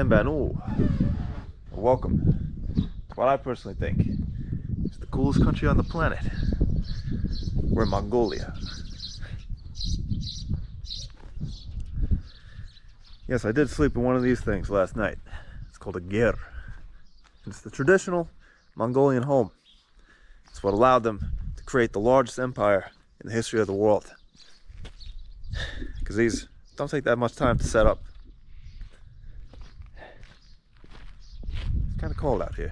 Senbanu. Welcome what I personally think is the coolest country on the planet. We're in Mongolia. Yes, I did sleep in one of these things last night. It's called a ger. It's the traditional Mongolian home. It's what allowed them to create the largest empire in the history of the world. Because these don't take that much time to set up. It's kind of cold out here.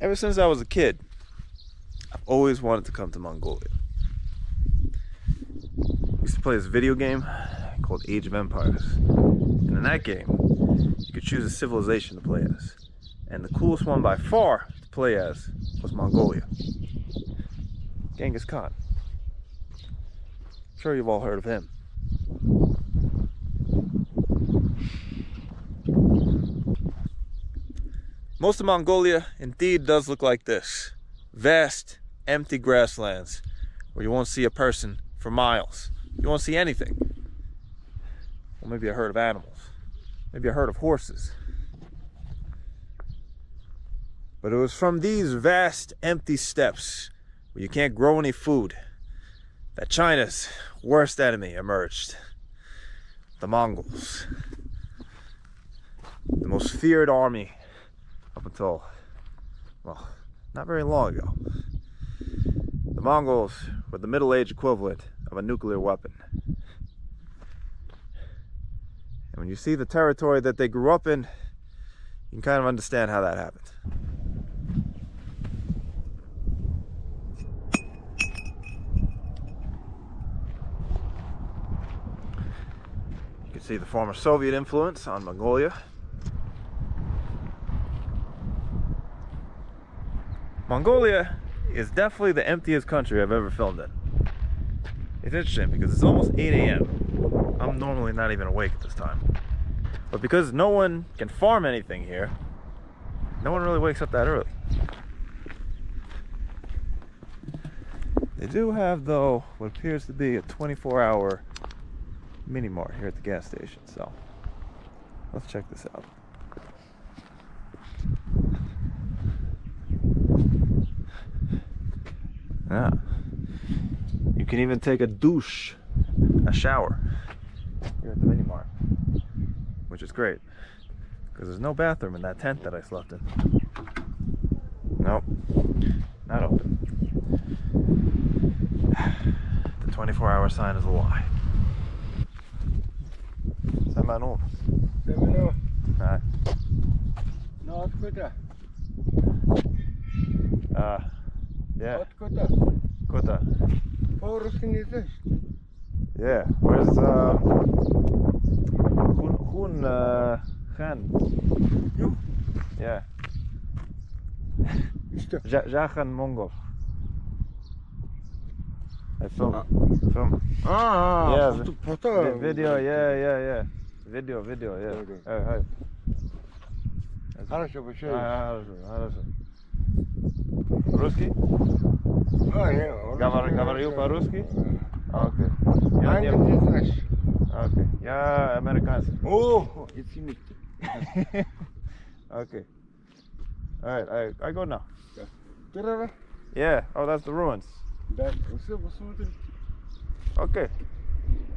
Ever since I was a kid, I've always wanted to come to Mongolia. I used to play this video game called Age of Empires. And in that game, choose a civilization to play as. And the coolest one by far to play as was Mongolia. Genghis Khan. I'm sure you've all heard of him. Most of Mongolia indeed does look like this. Vast, empty grasslands where you won't see a person for miles. You won't see anything. Well, maybe a herd of animals. Maybe a herd of horses. But it was from these vast, empty steppes where you can't grow any food that China's worst enemy emerged. The Mongols. The most feared army up until, well, not very long ago. The Mongols were the Middle Age equivalent of a nuclear weapon. And when you see the territory that they grew up in, you can kind of understand how that happened. You can see the former Soviet influence on Mongolia. Mongolia is definitely the emptiest country I've ever filmed in. It's interesting because it's almost 8 a.m. I'm normally not even awake at this time. But because no one can farm anything here, no one really wakes up that early. They do have, though, what appears to be a 24 hour mini mart here at the gas station. So let's check this out. Yeah. You can even take a douche, a shower here at the mini mart, which is great because there's no bathroom in that tent that I slept in. Nope, not open. The 24 hour sign is a lie. Sai mä nuun. Alright. No ootko tää? Äh. Uh, yeah. Oot kota? Kota. is this. Yeah, where's uh, Hun Hun uh, Khan? You? Yeah, Что? Ja Jahan Mongol. I film, film. А, Yeah, фото- vi- фото. video, yeah, yeah, yeah. Video, video, yeah. Okay. Hey, hey. Хорошо, большое. А, Хорошо, хорошо. Русский? А, не, Говор- русский, говорил хорошо. по-русски? Окей. Я А не... не ты знаешь. Окей. Я американский. О, извини. Okay. Alright, I, I go now. Здорово. Yeah. Oh, that's the ruins. Да, все посмотрим. Okay.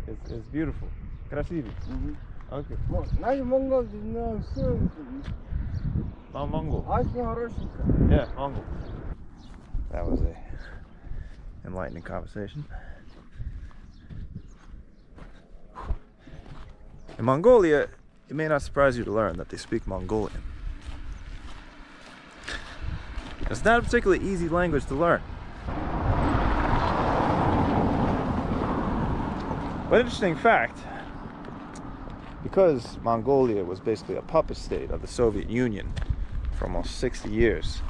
It's, it's beautiful. Красивый. Мгм. Okay. Мо- Знаешь, Монгол, знаю все. Mon- Mongol. Очень хорошенько. Yeah, Mongol. That was a enlightening conversation. In Mongolia, it may not surprise you to learn that they speak Mongolian. It's not a particularly easy language to learn. But interesting fact, because Mongolia was basically a puppet state of the Soviet Union for almost 60 years,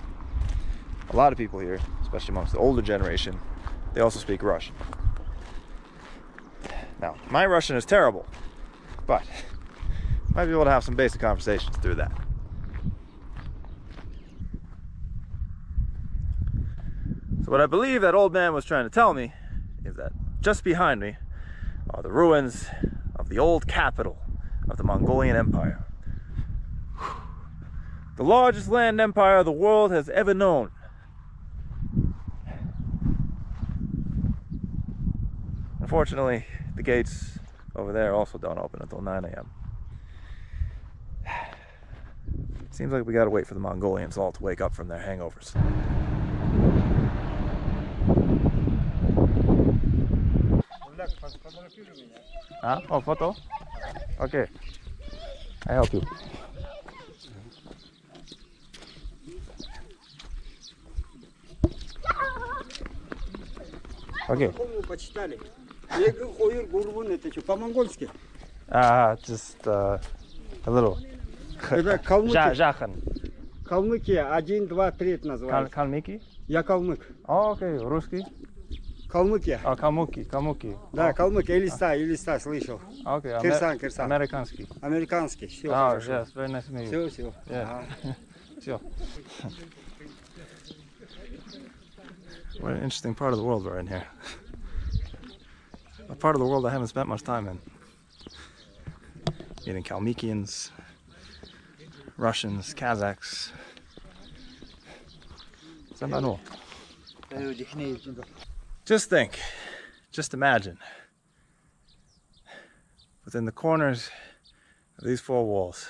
a lot of people here, especially amongst the older generation, they also speak Russian. Now, my Russian is terrible, but might be able to have some basic conversations through that. So what I believe that old man was trying to tell me is that just behind me are the ruins of the old capital of the Mongolian Empire. The largest land empire the world has ever known. Unfortunately, the gates over there also don't open until 9 a.m. Seems like we gotta wait for the Mongolians all to wake up from their hangovers. Huh? Oh, photo? Okay. I help you. Okay. Кому почитали? Егі қойыр гурбун это что, по-монгольски? Uh, just uh, a little. Это Ja, калмыки. Jahan. Калмыкия, один, два, три это Kal называется. Kalmiki? Я калмык. Oh, okay. Русский? Калмыкия. Oh, Kalmuki. Kalmuki. Да, калмык, Элиста, Элиста, слышал. Okay. Amer- Кирсан, Кирсан. Amerikanski. Американский, все Oh, хорошо. yes. Very nice to meet you. Все, все. Yeah. Sure. what an interesting part of the world we're in here. A part of the world I haven't spent much time in. Meeting Kalmykians, Russians, Kazakhs. Just think, just imagine. Within the corners of these four walls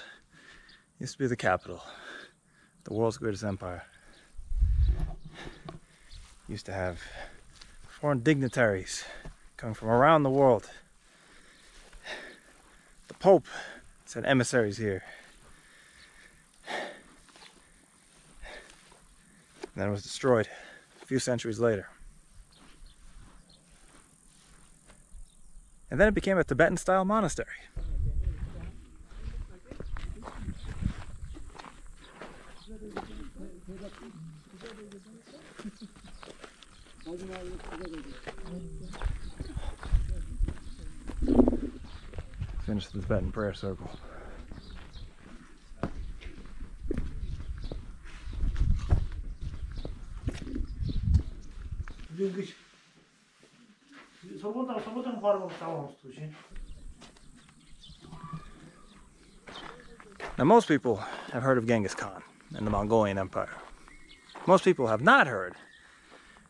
used to be the capital, the world's greatest empire. Used to have foreign dignitaries coming from around the world. The Pope sent emissaries here. And then it was destroyed a few centuries later. And then it became a Tibetan style monastery. finish the Tibetan prayer circle. Now most people have heard of Genghis Khan and the Mongolian Empire. Most people have not heard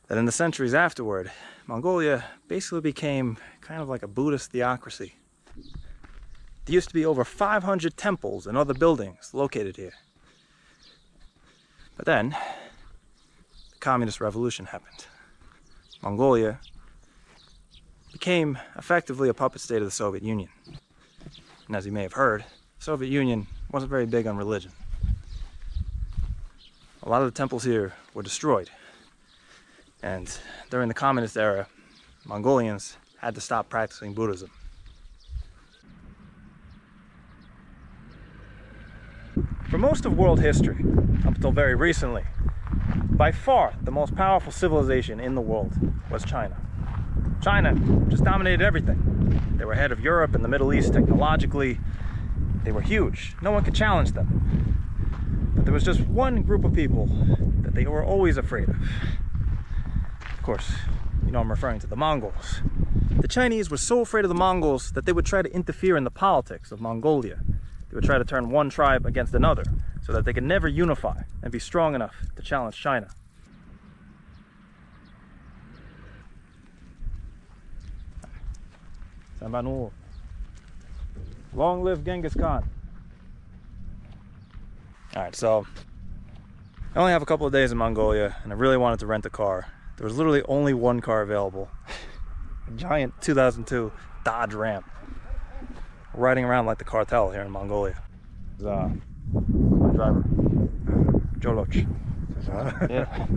that in the centuries afterward, Mongolia basically became kind of like a Buddhist theocracy there used to be over 500 temples and other buildings located here. But then, the Communist Revolution happened. Mongolia became effectively a puppet state of the Soviet Union. And as you may have heard, the Soviet Union wasn't very big on religion. A lot of the temples here were destroyed. And during the communist era, Mongolians had to stop practicing Buddhism. For most of world history, up until very recently, by far the most powerful civilization in the world was China. China just dominated everything. They were ahead of Europe and the Middle East technologically. They were huge. No one could challenge them. But there was just one group of people that they were always afraid of. Of course, you know I'm referring to the Mongols. The Chinese were so afraid of the Mongols that they would try to interfere in the politics of Mongolia. They would try to turn one tribe against another so that they could never unify and be strong enough to challenge China. Long live Genghis Khan. All right, so I only have a couple of days in Mongolia and I really wanted to rent a car. There was literally only one car available. A giant 2002 Dodge Ram. Riding around like the cartel here in Mongolia. This is, uh, my driver, Joloch. Yeah.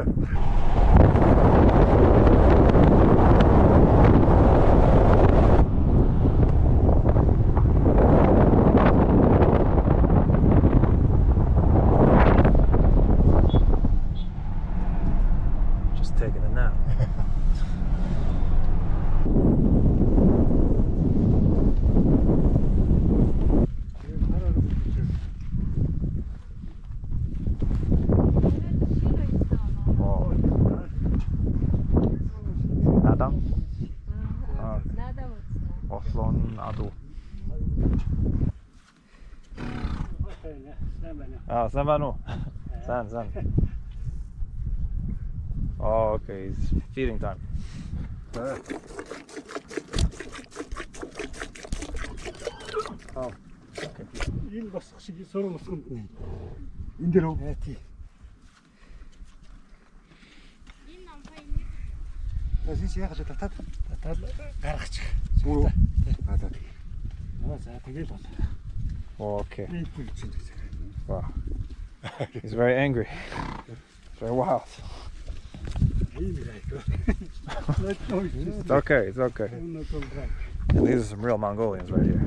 Just taking a nap. Sen beni. Ah, sen var nu. Sen, sen. Oh, okay. It's feeding time. 일 басқышы сору мұсын. Индер ол. Әти. Asi siya kasi tatat. Tatat. Гаргач. Сүү. Таtat. Аа за тэгээд бол. Oh, okay. He's very angry. Very wild. it's okay, it's okay. And these are some real Mongolians right here.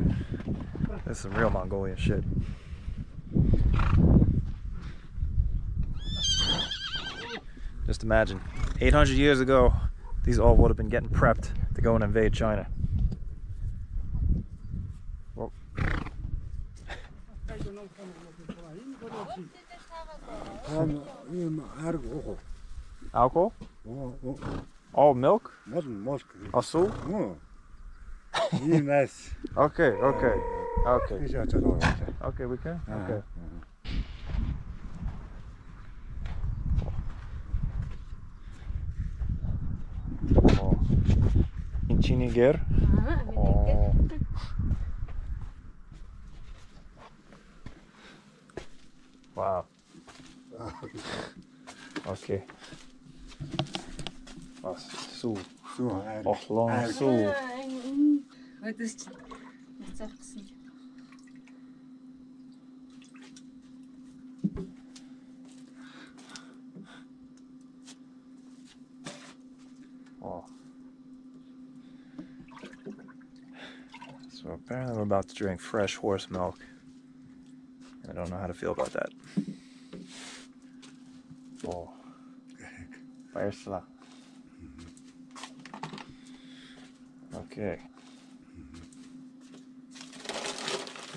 This is some real Mongolian shit. Just imagine, 800 years ago, these all would have been getting prepped to go and invade China. арг уу. Alcohol? Оо оо. All milk? Мол мол. Asu? Оо. Ийм айс. Okay, okay, okay. Тийш очоод байгаа. Okay, we can? Okay. Oh. Inchiniger? Oh. Wow. Okay. Ah, Сүү. Сүү арг. Ослон Арг. сүү. Өдөөс чи нацаах гэсэн юм. Oh. So apparently we're about to drink fresh horse milk. don't know how to feel about that. Oh. Ursula. Okay.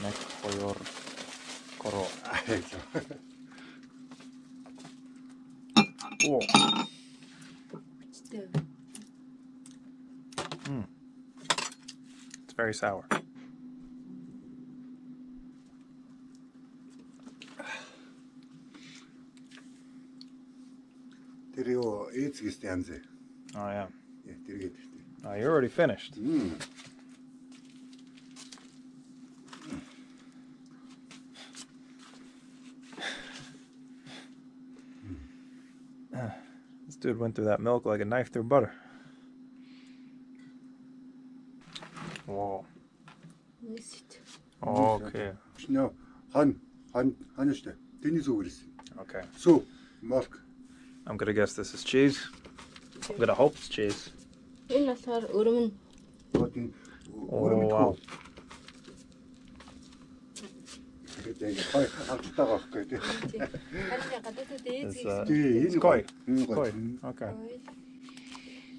Next for your oh. Mm. It's very sour. Letzige Stanze. Oh yeah. Yeah, dirigit. Oh, you're already finished. Mm. this dude went through that milk like a knife through butter. Whoa. Okay. No, han, han, hanışta. Deniz uğuruz. Okay. So, Mark I'm gonna guess this is cheese. I'm gonna hope it's cheese. Энэ болохоор өрөмн Бодын Oh өрөмд wow. хөө. Тэгээд яг хой халтаа байхгүй тий. харин гадаадд ээж It's, uh, гэсэн. Тий It's энэ кой. Энэ Koi. гой. Okay.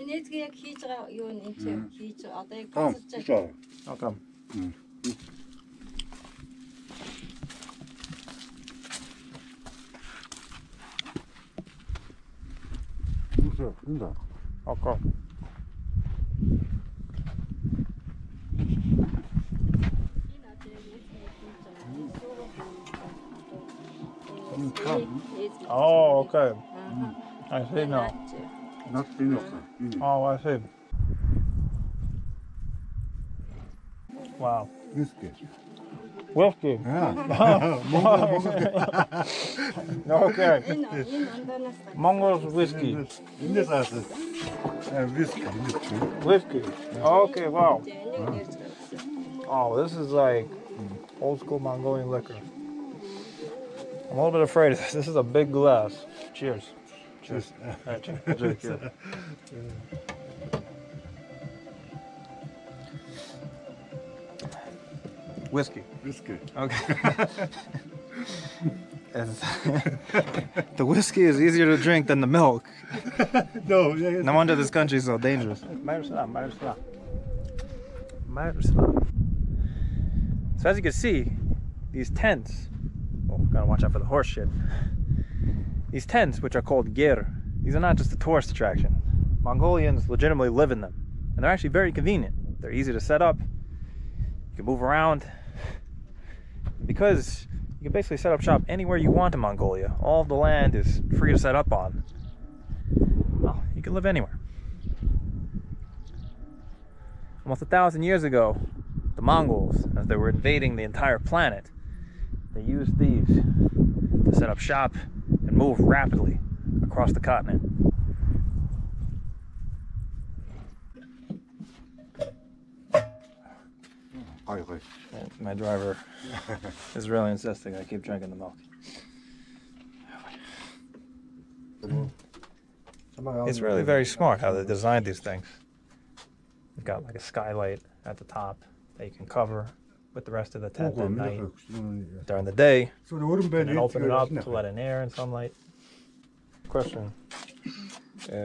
Энэ ээжгээ яг хийж байгаа юу нь энэ чинь хийж одоо яг Том. буцаж Шоо. Okay. Үсэ. Энэ. Okay. Oh, okay. I see now. Нот энэ байна. Энэ. Oh, I see. Wow. Виски. Whiskey. Yeah. okay. Mongol's whiskey. In this house. Uh, uh, whiskey. Whiskey. Okay, wow. Oh, this is like old school Mongolian liquor. I'm a little bit afraid this. Is a big glass. Cheers. cheers. Whiskey. Whiskey. Okay. the whiskey is easier to drink than the milk. no. No wonder this country is so dangerous. So as you can see, these tents, oh, gotta watch out for the horse shit. These tents, which are called ger, these are not just a tourist attraction. Mongolians legitimately live in them, and they're actually very convenient. They're easy to set up, you can move around, because You can basically set up shop anywhere you want in Mongolia. All the land is free to set up on. Well, you can live anywhere. Almost a thousand years ago, the Mongols, as they were invading the entire planet, they used these to set up shop and move rapidly across the continent. My driver is really insisting I keep drinking the milk. It's really very smart how they designed these things. You've got like a skylight at the top that you can cover with the rest of the tent at night during the day. And then open it up to let in air and sunlight. Question. Uh,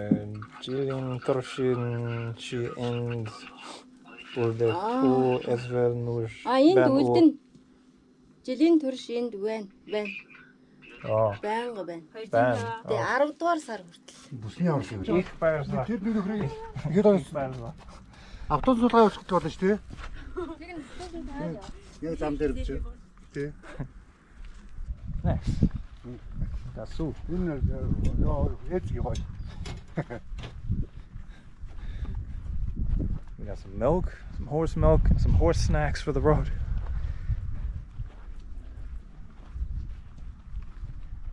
Үлдэн туу эсвэр нүш. А энд үлдэн. Жилийн турш энд байна. Байна. Аа. Байнга байна. 200. Тэгээ 10 дугаар сар хүртэл. Бүсний аврал юм. Их баярлалаа. Тэр нэг нөхрийг ихэд оос байлаа. Автобус суулгаа явуулчихдаг болно шүү дээ. Тэр нь сүүлд таа. Яг зам дээр бичээ. Тэ. Nice. Das so. Ja, jetzt geholt. We got some milk, some horse milk, and some horse snacks for the road.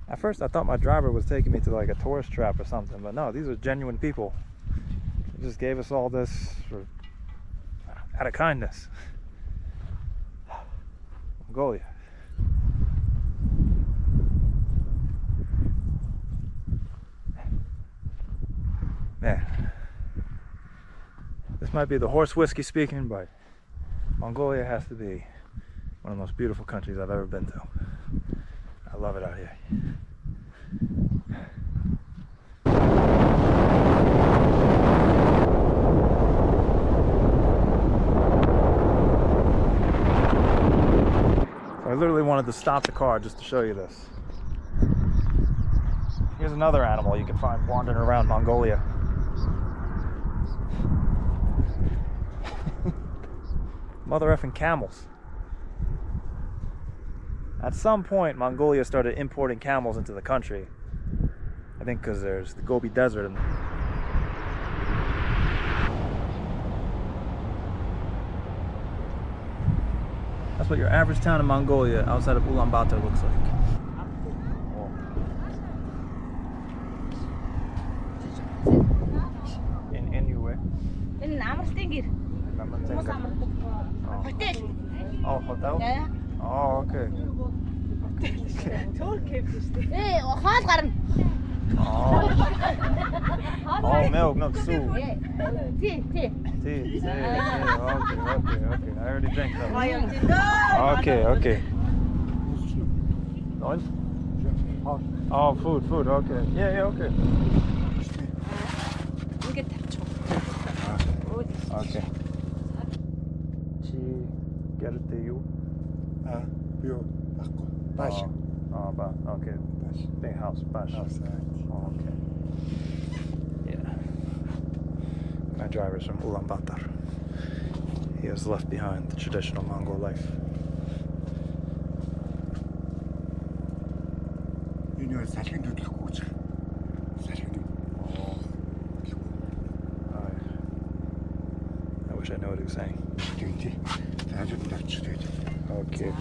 At first, I thought my driver was taking me to like a tourist trap or something, but no, these are genuine people. They just gave us all this for out of kindness. Mongolia. Man. This might be the horse whiskey speaking, but Mongolia has to be one of the most beautiful countries I've ever been to. I love it out here. I literally wanted to stop the car just to show you this. Here's another animal you can find wandering around Mongolia. Mother effing camels. At some point, Mongolia started importing camels into the country. I think because there's the Gobi Desert and That's what your average town in Mongolia outside of Ulaanbaatar looks like. In, any anywhere. In Namaste. Hotel. Oh, hotel? Ja. Oh, okay. Hey, og milk, milk soup. Tea, tea. Tea, tea, tea. Okay, okay, okay. I already drank that. Okay, okay. Lunch? Oh, food, food, okay. Yeah, yeah, okay. Okay gerði jú að bjó akkur bæs ok, big house, ok. Yeah. My driver is from Ulaanbaatar. He has left behind the traditional Mongol life. You know it's wish I knew what he was saying. Okay.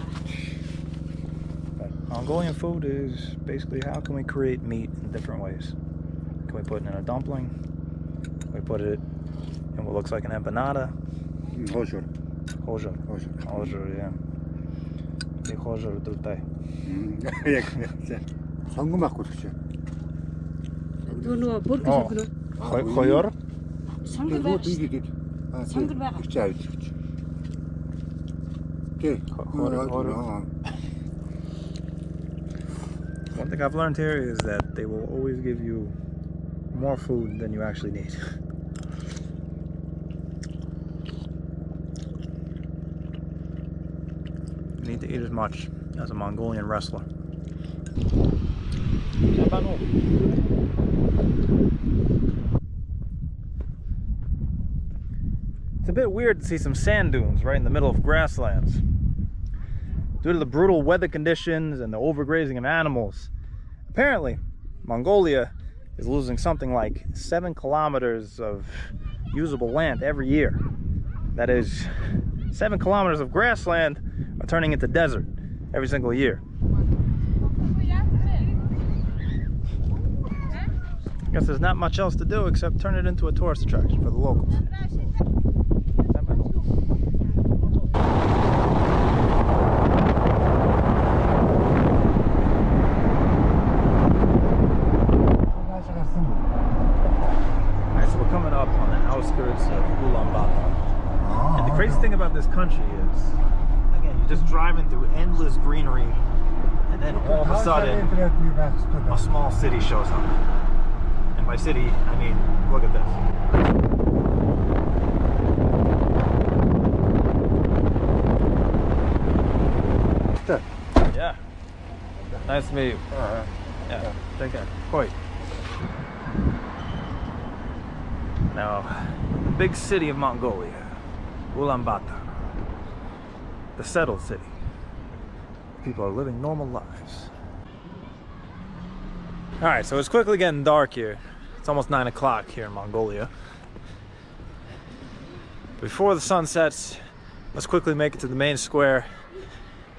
But Mongolian food is basically how can we create meat in different ways? Can we put it in a dumpling? We put it in what looks like an empanada. Hojur. Hojur. Hojur. Hojur, yeah. yeah, Bir hojur dürtay. Sangum akkur kişi. Dulu, bur kişi kulu. Hoyor? Sangum akkur kişi шүү дээ. тийгээд. Аа Сонгор байгаа. Чи авч гэж. Тий. Хоор- хоор- One thing I've learned here is that they will always give you more food than you actually need. You need to eat as much as a Mongolian wrestler. It's a bit weird to see some sand dunes right in the middle of grasslands. due to the brutal weather conditions and the overgrazing of animals. Apparently, Mongolia is losing something like seven kilometers of usable land every year. That is, seven kilometers of grassland are turning into desert every single year. I guess there's not much else to do except turn it into a tourist attraction for the locals. Alright, so we're coming up on the outskirts of Ulaanbaatar. And the crazy thing about this country is, again, you're just driving through endless greenery, and then all of a sudden, a small city shows up. And by city, I mean, look at this. Yeah. Nice to meet you. Yeah. Take care. Hoi. Now, the big city of Mongolia, Ulaanbaatar, the settled city. People are living normal lives. All right, so it's quickly getting dark here. It's almost nine o'clock here in Mongolia. Before the sun sets, let's quickly make it to the main square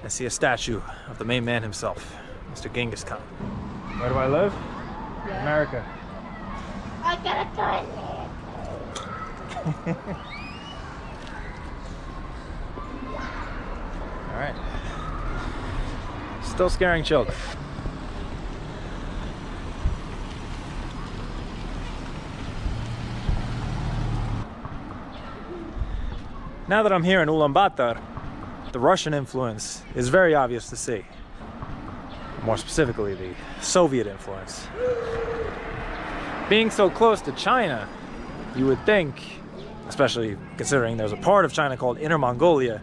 and see a statue of the main man himself, Mr. Genghis Khan. Where do I live? America. I got a toilet. All right. Still scaring children. Now that I'm here in Ulaanbaatar, the Russian influence is very obvious to see. More specifically, the Soviet influence. Being so close to China, you would think, especially considering there's a part of China called Inner Mongolia,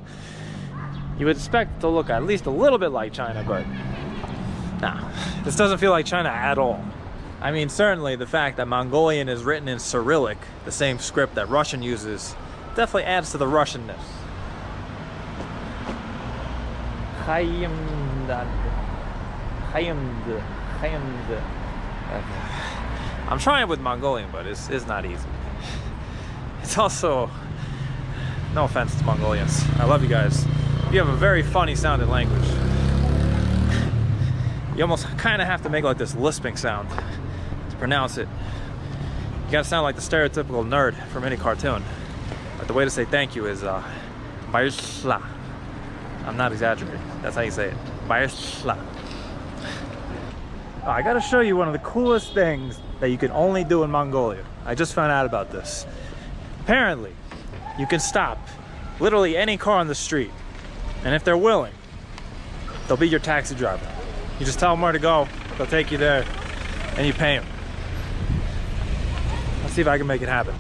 you would expect to look at least a little bit like China, but nah, this doesn't feel like China at all. I mean, certainly the fact that Mongolian is written in Cyrillic, the same script that Russian uses, definitely adds to the Russianness. I'm trying with Mongolian, but it's, it's not easy. It's also, no offense to Mongolians, I love you guys. You have a very funny sounding language. You almost kind of have to make like this lisping sound to pronounce it. You gotta sound like the stereotypical nerd from any cartoon. But the way to say thank you is uh. I'm not exaggerating. That's how you say it. Bayashla. Oh, I gotta show you one of the coolest things that you can only do in Mongolia. I just found out about this. Apparently, you can stop literally any car on the street, and if they're willing, they'll be your taxi driver. You just tell them where to go, they'll take you there, and you pay them. Let's see if I can make it happen.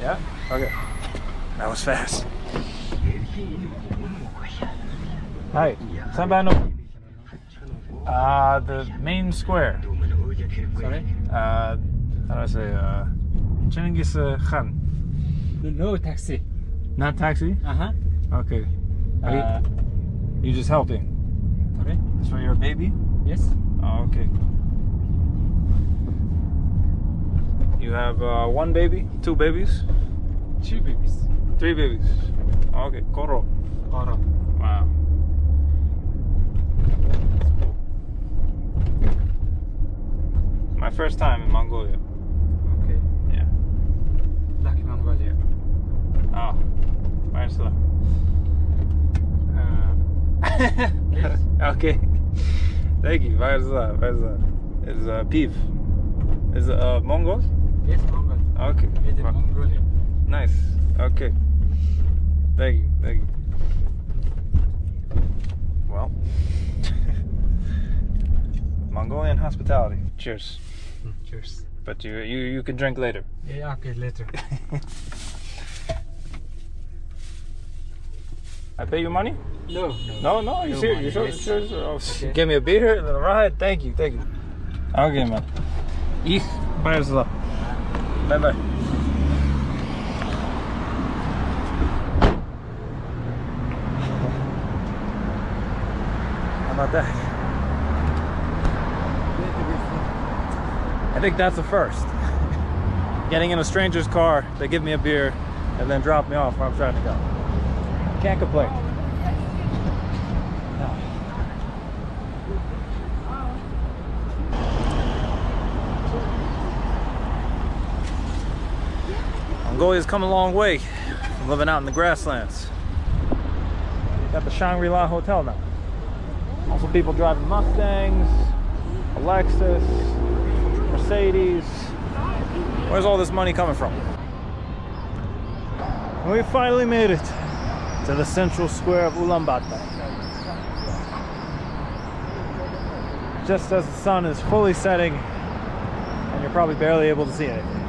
Yeah? Okay. That was fast. Hi. Sanbano. Uh, the main square. Sorry? Uh, how do I say? Uh, Genghis uh, Khan. No taxi. Not taxi? Uh-huh. Okay. Are you, Uh, you just helping? sorry? So you're a baby? Yes? Oh, okay. You have uh, one baby? Two babies? Two babies. Three babies? Okay, Koro. Koro. Wow. My first time in Mongolia. Okay. Yeah. Lucky Mongolia. Oh, where's the? Uh, okay. Thank you. Where's that? Where's that? Is uh, Piv? Is it uh, Mongols? yes, Mongol. Okay. Made in. Mongolia. Nice. Okay. Thank you. Thank you. Well, Mongolian hospitality. Cheers. Cheers. But you you you can drink later. Yeah, okay, later. I pay you money? No, no. No, no. You No? You sure? yes. sure? Oh, Okay. Give me a beer and a ride. Thank you. Thank you. Okay, man. Bayezla. Bye bye. How about that? I think that's a first. Getting in a stranger's car, they give me a beer, and then drop me off where I'm trying to go. Can't complain. Mongolia's come a long way from living out in the grasslands. Got the Shangri-La Hotel now. Also people driving Mustangs, a Lexus, Mercedes. Where's all this money coming from? We finally made it to the central square of Ulaanbaatar. Just as the sun is fully setting and you're probably barely able to see anything.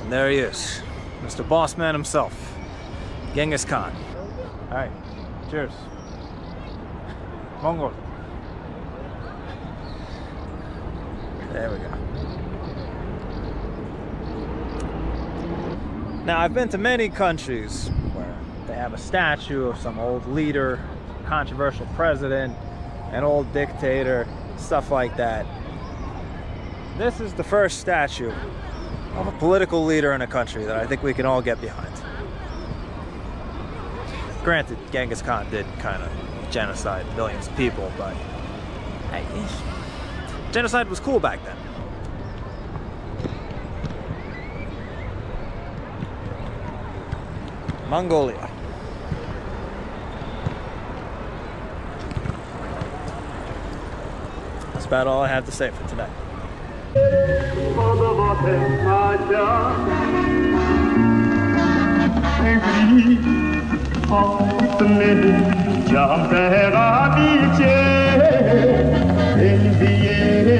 And there he is, Mr. Bossman himself, Genghis Khan. All right, cheers. Mongol. There we go. Now, I've been to many countries where they have a statue of some old leader, controversial president, an old dictator, stuff like that. This is the first statue of a political leader in a country that I think we can all get behind. Granted, Genghis Khan did kind of genocide millions of people, but hey, genocide was cool back then. Mongolia. That's about all I have to say for today. alt meni jam tehra diye elbiye